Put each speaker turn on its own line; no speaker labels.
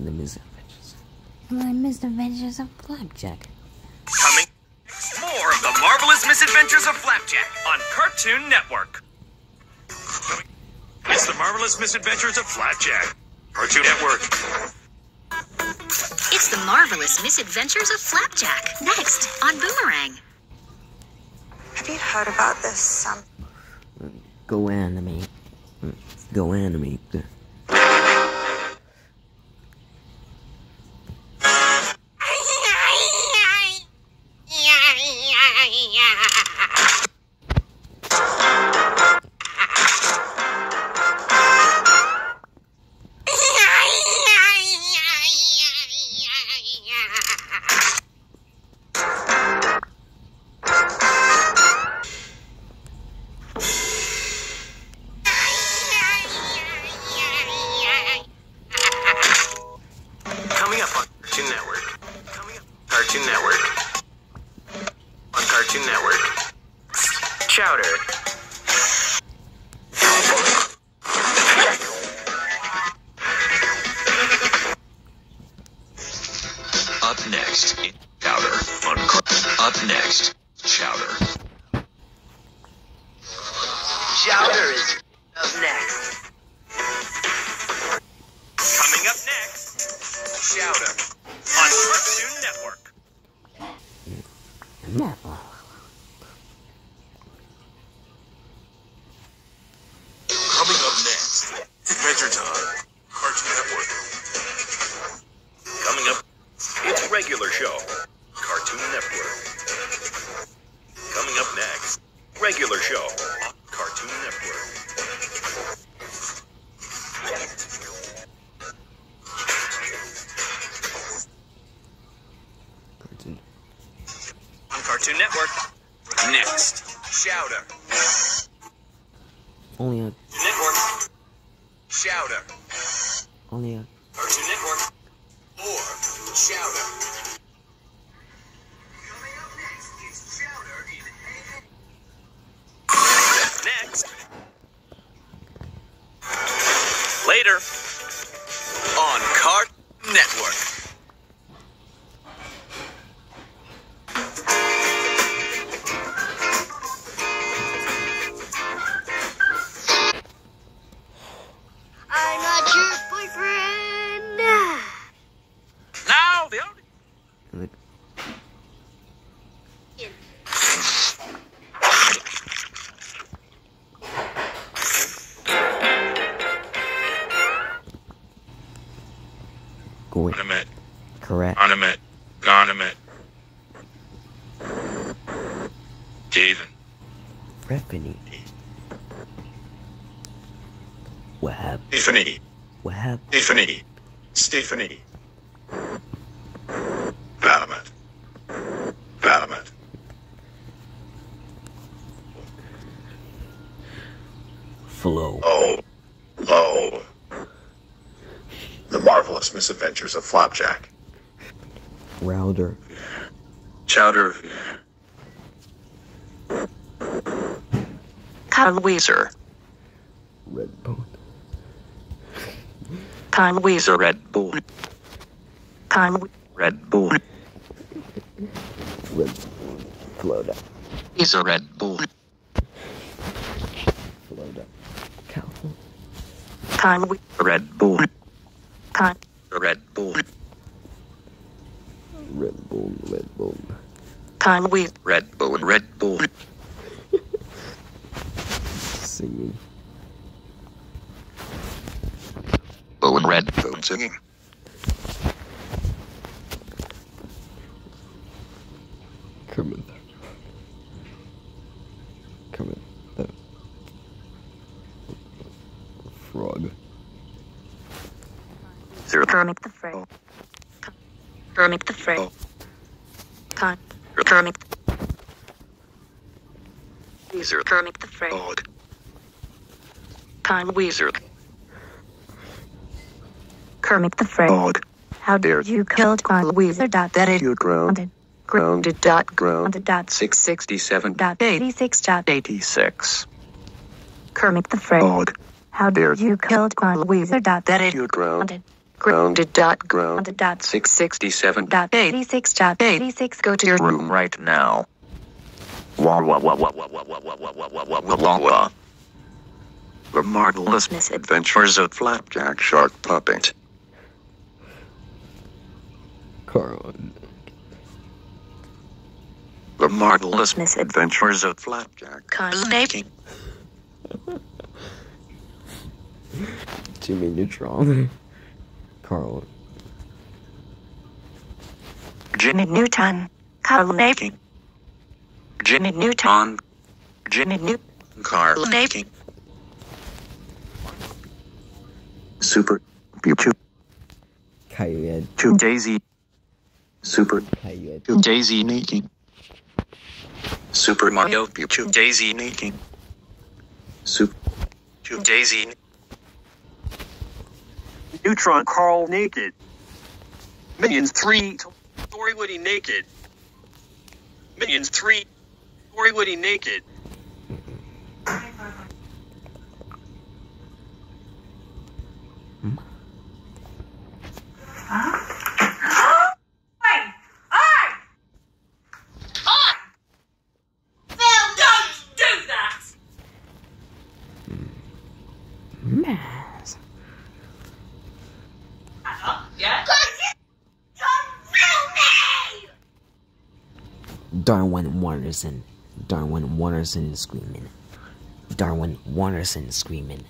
The misadventures. The misadventures of Flapjack.
Coming. More of the marvelous misadventures of Flapjack on Cartoon Network. It's the marvelous misadventures of Flapjack. Cartoon Network.
It's the marvelous misadventures of Flapjack. Next on Boomerang.
Have you heard about this? Um,
Go animate. Go animate.
Cartoon Network. On Cartoon Network. Chowder.
Up next, Chowder. On Car- Up next, Chowder.
Chowder is up next.
Coming up next. Chowder. On Cartoon Network.
Coming up next, Adventure Time.
Cartoon Network. Coming up, it's regular show. Cartoon Network. Coming up next, regular show Cartoon Network.
Cartoon.
On Cartoon Network. Next, Chowder.
Only a.
Chowder.
Only a.
Cartoon Network. Or Chowder. Next. Later. On Cart Network.
Like, go in.
Animate.
Correct.
Jason.
Stephanie. What happened?
Stephanie.
What happened?
Stephanie.
Flow.
Oh. Oh. The marvelous misadventures of Flapjack.
Router.
Chowder.
Kyle Weezer.
Red bone.
Kyle Weezer Red Bull. Kyle We- Red Bull.
Red. Bull. Florida.
Weezer Red Bull.
Florida. California.
Kyle Red Bull. Kyle Red Bull.
Red Bull. Red Bull.
Kyle We- Red Bull. Red Bull.
Singing.
Bull and Red Bull singing.
Kermit the Frog.
Kermit the Frog. Kyle Kermit. Weezer Kermit the Frog. Kyle Weezer. Kermit the Frog. How dare you kill Kyle Weezer? Dot that is you grounded. Grounded dot grounded dot six sixty seven dot eighty six dot eighty six. Kermit the Frog. How dare you kill Kyle Weezer? Dot that is you grounded.
Grounded dot grounded dot six sixty seven dot eighty six dot eighty six. Go to your room right now. Wah wah wah wah wah wah wah wah wah wah wah wah wah wah. The marvelous misadventures of Flapjack Shark Puppet.
Carl.
The marvelous misadventures of Flapjack. Carl
Jimmy Neutron. Carl.
Jimmy Newton. Carl Naking. Jimmy Newton. Jimmy Newton. Carl Naking. Super Pichu
Caillou.
Chu Daisy. Super
Caillou.
Chu Daisy Naking. Super Mario Pichu Daisy Naking. Super Chu Daisy.
Neutron Carl naked. Minions 3 Story Woody naked. Minions 3 Story Woody naked.
Darwin Warnerson. Darwin Warnerson screaming. Darwin Warnerson screaming.